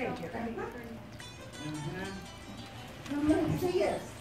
Thank you. Mm -hmm. Come on, see us.